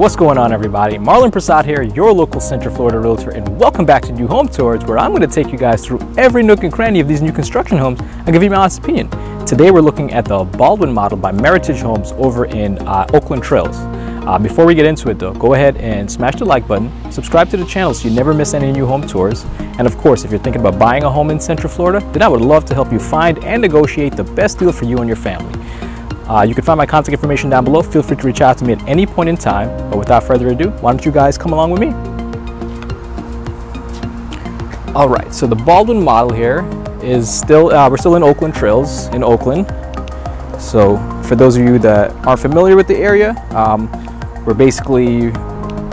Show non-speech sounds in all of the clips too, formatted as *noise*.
What's going on everybody? Marlon Persaud here, your local Central Florida realtor, and welcome back to New Home Tours, where I'm going to take you guys through every nook and cranny of these new construction homes and give you my honest opinion. Today we're looking at the Baldwin model by Meritage Homes over in uh, Oakland Trails. Uh, before we get into it though, go ahead and smash the like button, subscribe to the channel so you never miss any new home tours, and of course, if you're thinking about buying a home in Central Florida, then I would love to help you find and negotiate the best deal for you and your family. Uh, you can find my contact information down below. Feel free to reach out to me at any point in time. But without further ado, why don't you guys come along with me? All right, so the Baldwin model here is still, uh, we're still in Oakland Trails in Oakland. So for those of you that aren't familiar with the area, um, we're basically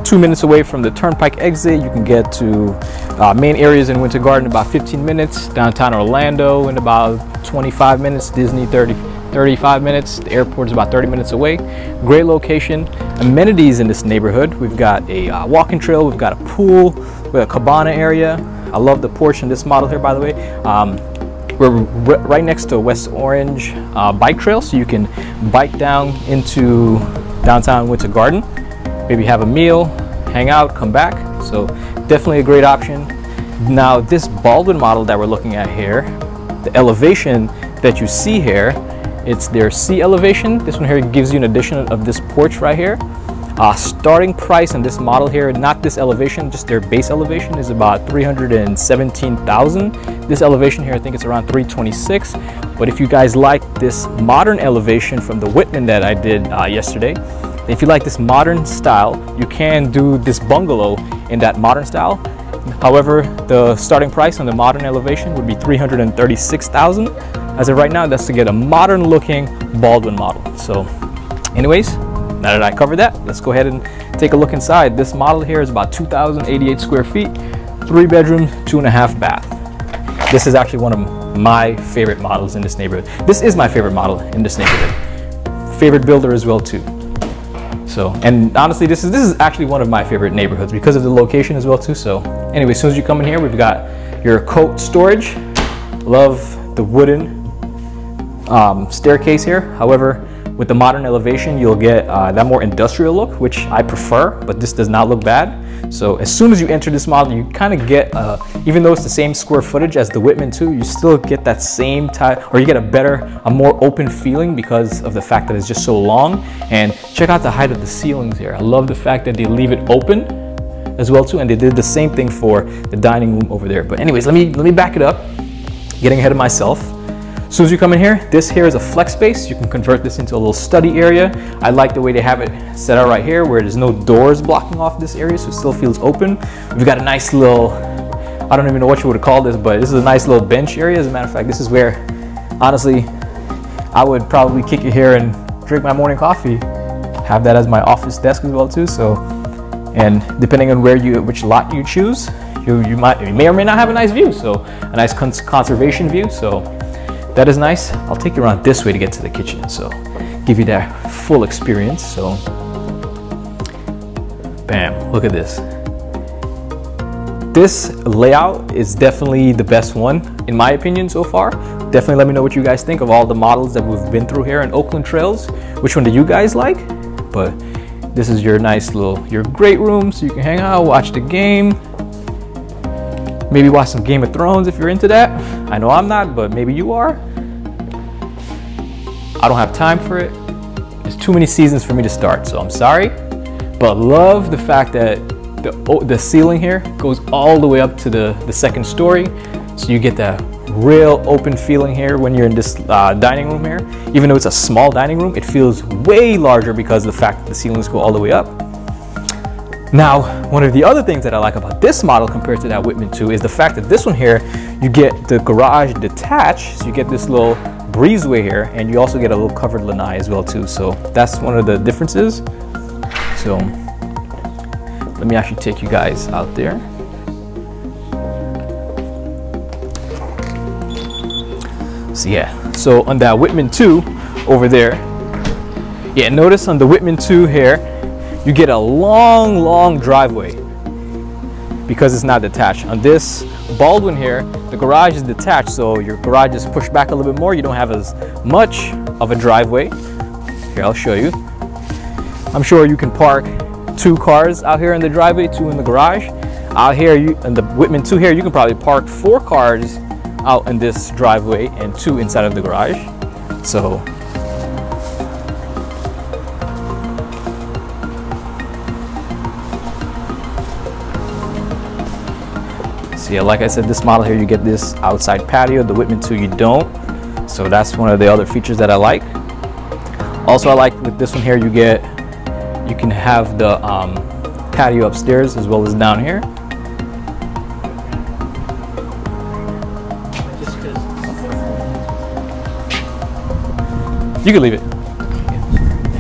two minutes away from the Turnpike exit. You can get to uh, main areas in Winter Garden in about 15 minutes, downtown Orlando in about 25 minutes, Disney 30, 35 minutes. The airport is about 30 minutes away. Great location. Amenities in this neighborhood. We've got a uh, walking trail. We've got a pool. We have got a cabana area. I love the porch in this model here, by the way. Um, we're right next to West Orange uh, bike trail, so you can bike down into downtown Winter Garden. Maybe have a meal, hang out, come back. So definitely a great option. Now this Baldwin model that we're looking at here, the elevation that you see here it's their C elevation. This one here gives you an addition of this porch right here. Uh, starting price on this model here, not this elevation, just their base elevation is about 317,000. This elevation here, I think it's around 326. But if you guys like this modern elevation from the Whitman that I did uh, yesterday, if you like this modern style, you can do this bungalow in that modern style. However, the starting price on the modern elevation would be 336,000. As of right now, that's to get a modern looking Baldwin model. So anyways, now that I covered that, let's go ahead and take a look inside. This model here is about 2,088 square feet, three bedroom, two and a half bath. This is actually one of my favorite models in this neighborhood. This is my favorite model in this neighborhood. Favorite builder as well too. So, and honestly, this is this is actually one of my favorite neighborhoods because of the location as well too. So, anyway, as soon as you come in here, we've got your coat storage. Love the wooden um, staircase here. However, with the modern elevation, you'll get uh, that more industrial look, which I prefer, but this does not look bad. So as soon as you enter this model, you kind of get, uh, even though it's the same square footage as the Whitman 2, you still get that same type, or you get a better, a more open feeling because of the fact that it's just so long. And check out the height of the ceilings here. I love the fact that they leave it open as well too, and they did the same thing for the dining room over there. But anyways, let me, let me back it up, getting ahead of myself. As soon as you come in here, this here is a flex space. You can convert this into a little study area. I like the way they have it set out right here where there's no doors blocking off this area, so it still feels open. We've got a nice little, I don't even know what you would call this, but this is a nice little bench area. As a matter of fact, this is where, honestly, I would probably kick it here and drink my morning coffee. Have that as my office desk as well too. So, and depending on where you, which lot you choose, you, you might, you may or may not have a nice view. So a nice cons conservation view. So that is nice. I'll take you around this way to get to the kitchen. So give you that full experience. So bam, look at this. This layout is definitely the best one in my opinion so far. Definitely let me know what you guys think of all the models that we've been through here in Oakland Trails. Which one do you guys like? But this is your nice little, your great room so you can hang out, watch the game, Maybe watch some Game of Thrones if you're into that. I know I'm not, but maybe you are. I don't have time for it. There's too many seasons for me to start, so I'm sorry. But love the fact that the, the ceiling here goes all the way up to the, the second story. So you get that real open feeling here when you're in this uh, dining room here. Even though it's a small dining room, it feels way larger because of the fact that the ceilings go all the way up. Now, one of the other things that I like about this model compared to that Whitman 2 is the fact that this one here, you get the garage detached, so you get this little breezeway here, and you also get a little covered lanai as well too. So that's one of the differences. So let me actually take you guys out there. So yeah, so on that Whitman 2 over there, yeah, notice on the Whitman 2 here, you get a long, long driveway because it's not detached. On this Baldwin here, the garage is detached, so your garage is pushed back a little bit more. You don't have as much of a driveway. Here, I'll show you. I'm sure you can park two cars out here in the driveway, two in the garage. Out here, you in the Whitman 2 here, you can probably park four cars out in this driveway and two inside of the garage. So Yeah, like I said, this model here, you get this outside patio. The Whitman 2, you don't. So that's one of the other features that I like. Also, I like with this one here, you get, you can have the um, patio upstairs as well as down here. You can leave it.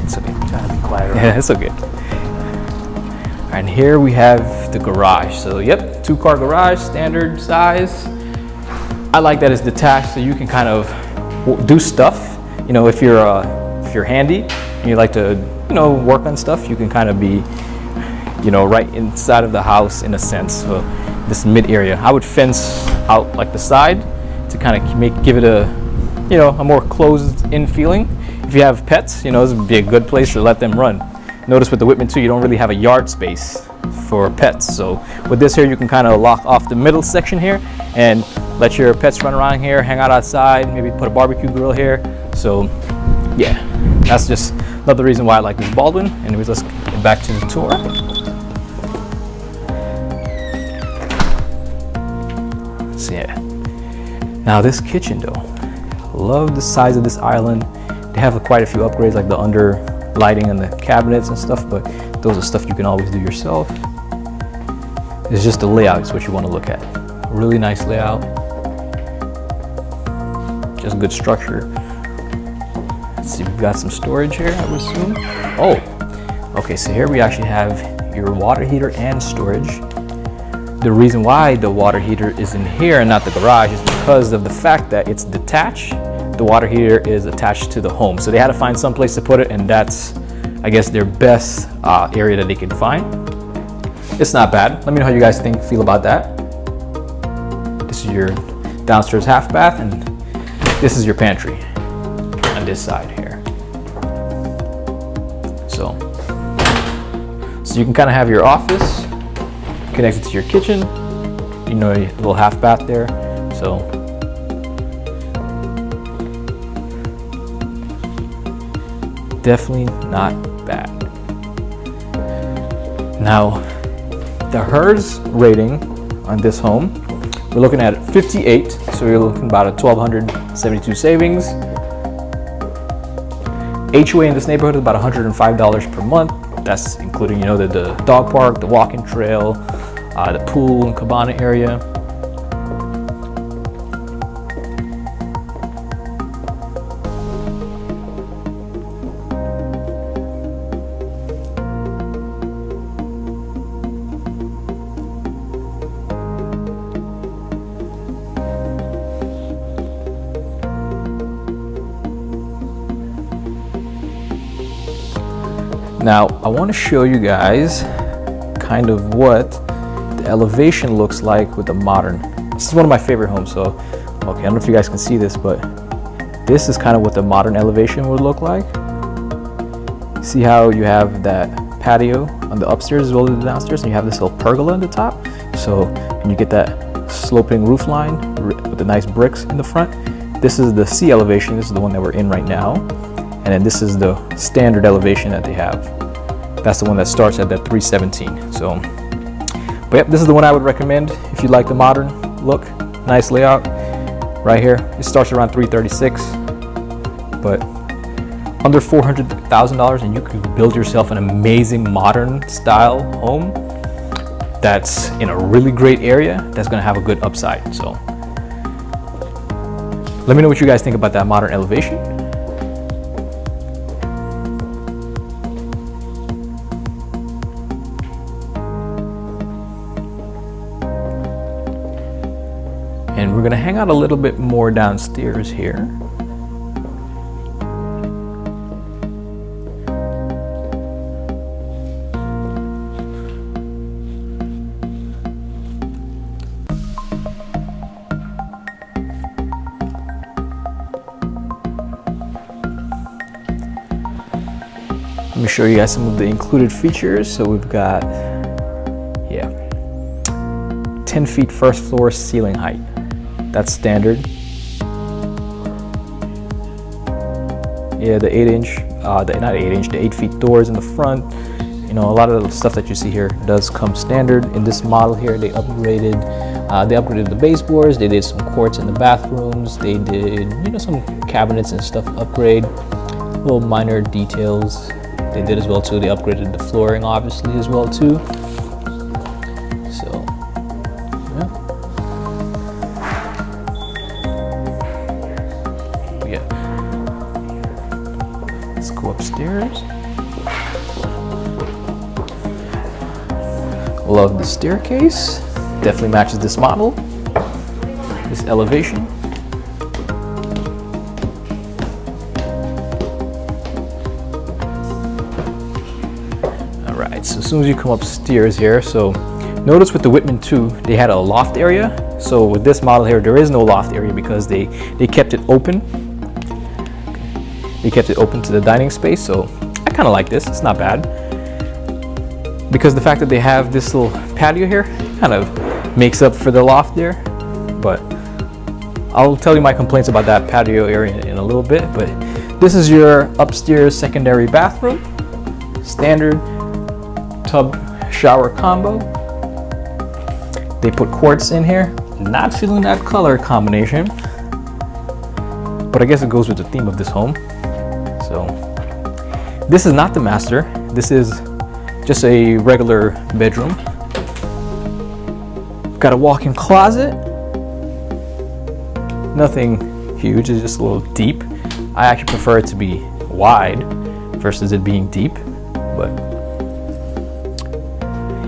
It's okay. Yeah, *laughs* it's okay. And here we have the garage. So yep, two car garage, standard size. I like that it's detached so you can kind of do stuff. You know, if you're uh, if you're handy and you like to, you know, work on stuff, you can kind of be, you know, right inside of the house in a sense. So this mid area, I would fence out like the side to kind of make give it a, you know, a more closed in feeling. If you have pets, you know, this would be a good place to let them run. Notice with the Whitman 2, you don't really have a yard space for pets. So with this here, you can kind of lock off the middle section here and let your pets run around here, hang out outside, maybe put a barbecue grill here. So yeah, that's just another reason why I like this Baldwin. Anyways, let's get back to the tour. So yeah, now this kitchen though, love the size of this island. They have quite a few upgrades like the under lighting and the cabinets and stuff, but those are stuff you can always do yourself. It's just the layout is what you want to look at. Really nice layout. Just good structure. Let's see, we've got some storage here, I would assume. Oh, okay, so here we actually have your water heater and storage. The reason why the water heater is in here and not the garage is because of the fact that it's detached the water heater is attached to the home. So they had to find some place to put it and that's, I guess, their best uh, area that they can find. It's not bad. Let me know how you guys think, feel about that. This is your downstairs half bath and this is your pantry on this side here. So, so you can kind of have your office connected to your kitchen, you know, a little half bath there. So definitely not bad. Now, the HERS rating on this home, we're looking at 58, so you're looking about a 1,272 savings. HOA in this neighborhood is about $105 per month. That's including, you know, the, the dog park, the walking trail, uh, the pool and cabana area. Now, I want to show you guys kind of what the elevation looks like with the modern. This is one of my favorite homes, so, okay, I don't know if you guys can see this, but this is kind of what the modern elevation would look like. See how you have that patio on the upstairs as well as the downstairs, and you have this little pergola on the top. So, and you get that sloping roof line with the nice bricks in the front. This is the C elevation, this is the one that we're in right now. And then this is the standard elevation that they have. That's the one that starts at that 317. So, but yep, this is the one I would recommend if you like the modern look, nice layout. Right here, it starts around 336, but under $400,000 and you can build yourself an amazing modern style home that's in a really great area that's gonna have a good upside. So let me know what you guys think about that modern elevation. And we're gonna hang out a little bit more downstairs here. Let me show you guys some of the included features. So we've got, yeah, 10 feet first floor ceiling height. That's standard. Yeah, the 8 inch, uh, the, not 8 inch, the 8 feet doors in the front. You know, a lot of the stuff that you see here does come standard. In this model here, they upgraded, uh, they upgraded the baseboards, they did some quartz in the bathrooms, they did, you know, some cabinets and stuff upgrade, little minor details they did as well too. They upgraded the flooring obviously as well too. Love the staircase. Definitely matches this model. This elevation. Alright, so as soon as you come upstairs here, so notice with the Whitman 2, they had a loft area. So with this model here, there is no loft area because they, they kept it open. They kept it open to the dining space, so I kind of like this. It's not bad because the fact that they have this little patio here kind of makes up for the loft there but I'll tell you my complaints about that patio area in a little bit but this is your upstairs secondary bathroom standard tub shower combo. They put quartz in here not feeling that color combination but I guess it goes with the theme of this home. So this is not the master this is just a regular bedroom. Got a walk-in closet. Nothing huge, it's just a little deep. I actually prefer it to be wide versus it being deep, but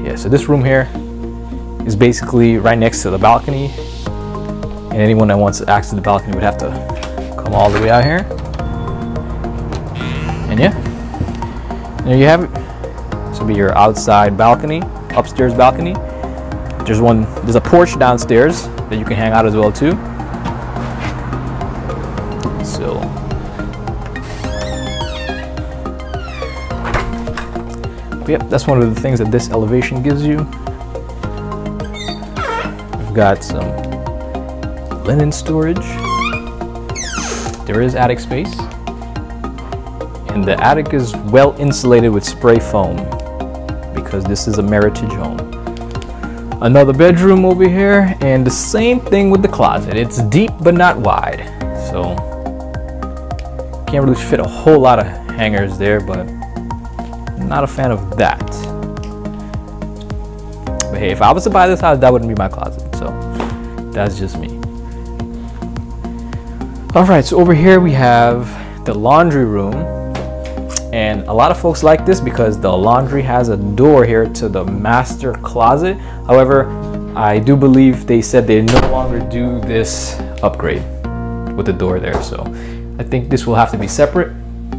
yeah, so this room here is basically right next to the balcony and anyone that wants to access the balcony would have to come all the way out here. And yeah, there you have it. This will be your outside balcony, upstairs balcony. There's one, there's a porch downstairs that you can hang out as well too. So, yep, that's one of the things that this elevation gives you. We've got some linen storage. There is attic space. And the attic is well insulated with spray foam because this is a Meritage home. Another bedroom over here and the same thing with the closet. It's deep but not wide. So can't really fit a whole lot of hangers there, but not a fan of that. But hey, if I was to buy this house, that wouldn't be my closet. So that's just me. All right, so over here we have the laundry room and a lot of folks like this because the laundry has a door here to the master closet. However I do believe they said they no longer do this upgrade with the door there. So I think this will have to be separate.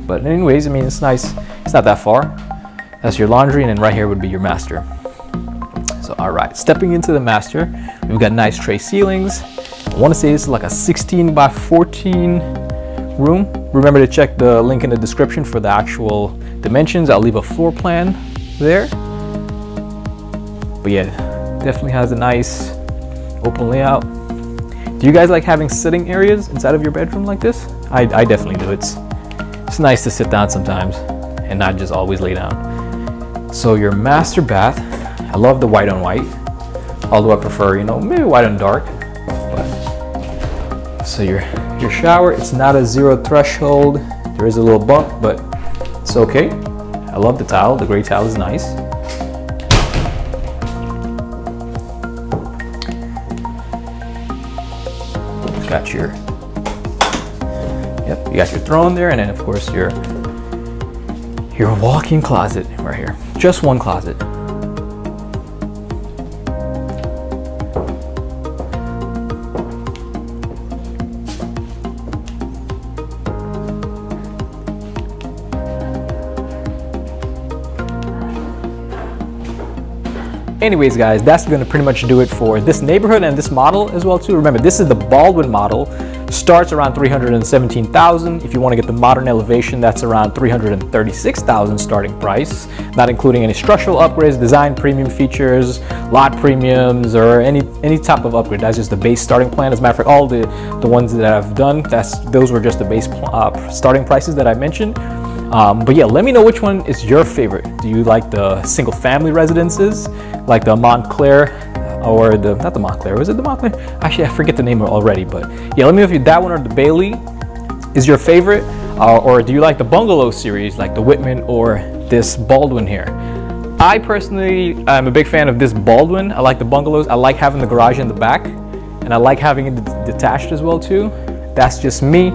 But anyways I mean it's nice. It's not that far. That's your laundry and then right here would be your master. So all right stepping into the master we've got nice tray ceilings. I want to say this is like a 16 by 14 room. Remember to check the link in the description for the actual dimensions. I'll leave a floor plan there. But yeah, definitely has a nice open layout. Do you guys like having sitting areas inside of your bedroom like this? I, I definitely do. It's, it's nice to sit down sometimes and not just always lay down. So your master bath, I love the white on white, although I prefer, you know, maybe white on dark. But, so your your shower. It's not a zero threshold. There is a little bump, but it's okay. I love the tile. The gray tile is nice. Got your, yep, you got your throne there, and then of course your your walk-in closet right here. Just one closet. Anyways, guys, that's gonna pretty much do it for this neighborhood and this model as well too. Remember, this is the Baldwin model starts around 317,000. If you want to get the modern elevation, that's around 336,000 starting price, not including any structural upgrades, design premium features, lot premiums, or any any type of upgrade. That's just the base starting plan. As a matter of fact, all the the ones that I've done, that's those were just the base uh, starting prices that I mentioned. Um, but yeah, let me know which one is your favorite. Do you like the single family residences, like the Montclair or the not the Montclair. Was it the Montclair? Actually, I forget the name already. But yeah, let me know if you that one or the Bailey is your favorite, uh, or do you like the bungalow series, like the Whitman or this Baldwin here? I personally am a big fan of this Baldwin. I like the bungalows. I like having the garage in the back, and I like having it detached as well too. That's just me.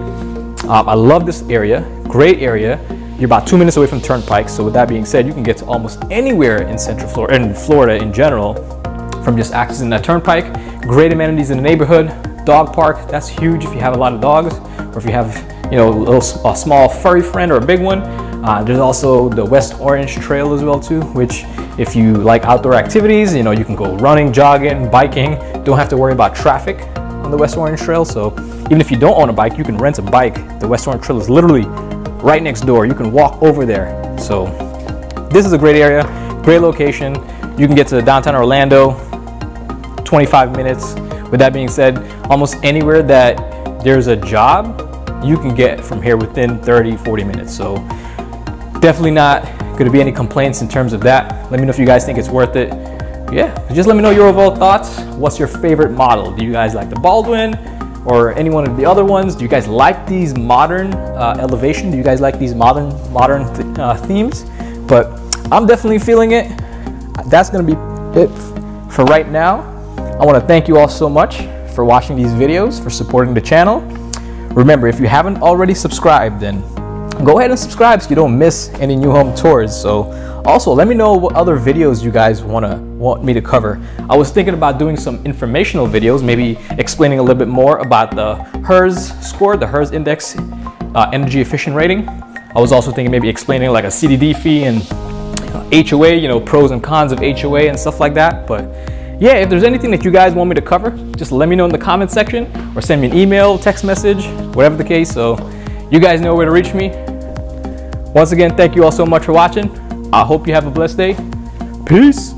Um, I love this area. Great area. You're about two minutes away from Turnpike. So with that being said, you can get to almost anywhere in Central Florida, in Florida in general, from just accessing that turnpike. Great amenities in the neighborhood. Dog park, that's huge if you have a lot of dogs or if you have you know, a, little, a small furry friend or a big one. Uh, there's also the West Orange Trail as well too, which if you like outdoor activities, you know, you can go running, jogging, biking, don't have to worry about traffic on the West Orange Trail. So even if you don't own a bike, you can rent a bike. The West Orange Trail is literally right next door. You can walk over there. So this is a great area, great location. You can get to downtown Orlando 25 minutes. With that being said, almost anywhere that there's a job, you can get from here within 30, 40 minutes. So definitely not gonna be any complaints in terms of that. Let me know if you guys think it's worth it. Yeah, just let me know your overall thoughts. What's your favorite model? Do you guys like the Baldwin or any one of the other ones? Do you guys like these modern uh, elevation? Do you guys like these modern modern th uh, themes? But I'm definitely feeling it. That's gonna be it for right now. I want to thank you all so much for watching these videos, for supporting the channel. Remember, if you haven't already subscribed, then go ahead and subscribe so you don't miss any new home tours. So also let me know what other videos you guys wanna want me to cover. I was thinking about doing some informational videos, maybe explaining a little bit more about the HERS score, the HERS index uh, energy efficient rating. I was also thinking maybe explaining like a CDD fee and HOA, you know, pros and cons of HOA and stuff like that. But yeah, if there's anything that you guys want me to cover, just let me know in the comment section or send me an email, text message, whatever the case. So you guys know where to reach me. Once again, thank you all so much for watching. I hope you have a blessed day. Peace.